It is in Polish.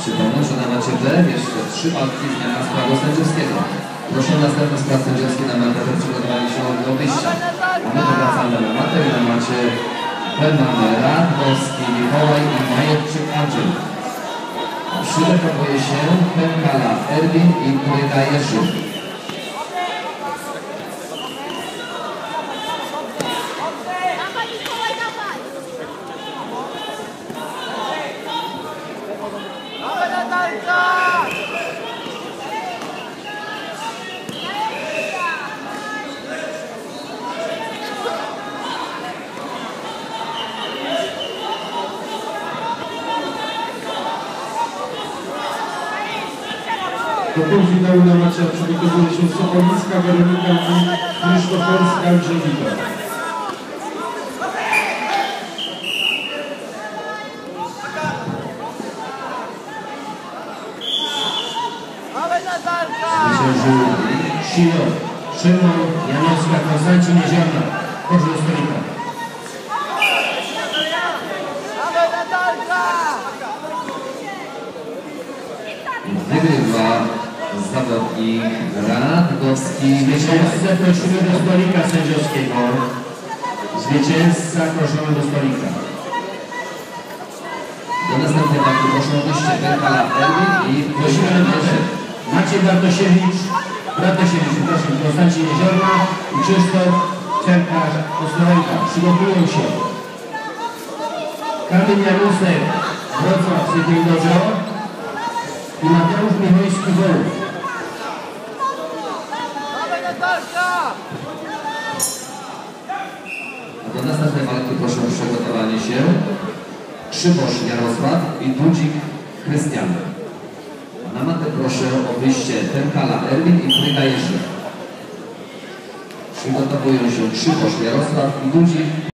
Przypomnę, że na macie B jeszcze trzy walki z dnia składu sędziowskiego. Proszę o następny skład sędziowski na matę przed przygotowaniem się do wyjścia. A my powracamy na matę i na macie mamy Radowski, Mikołaj i Majewczyk Andrzej. Przygotowuje się Pękala Erwin i Kryga Jerzy. Do półfinału na macie przygotowuje się Sokolicka, Weronika i Krzysztoferska Grzewika. Zwyciężył Sino, Szymon, Janowska, Konstancin Jeziorna. Proszę do stolika. Wygrywa zawodnik Radowski. Zwycięzcę prosimy do stolika sędziowskiego. Zwycięzca proszony do stolika. Do następnej walki proszę o wyjście Pękala Erwin i Prosimy. Maciej Bartosiewicz, Bartosiewicz, proszę, Konstancin Jeziorna i Krzysztof Czerkarz Ostrołęka. Przygotowują się. Kamil Janusek, Wrocław, Sydney Dojo i Mateusz Michojski Wołów. Do następnej walki proszę o przygotowanie się Krzywosz Jarosław i Dudzik Krystian. Na matę proszę o wyjście Pękala Erwin i Fryga Jerzy. Przygotowują się Krzywosz Jarosław i Dudzik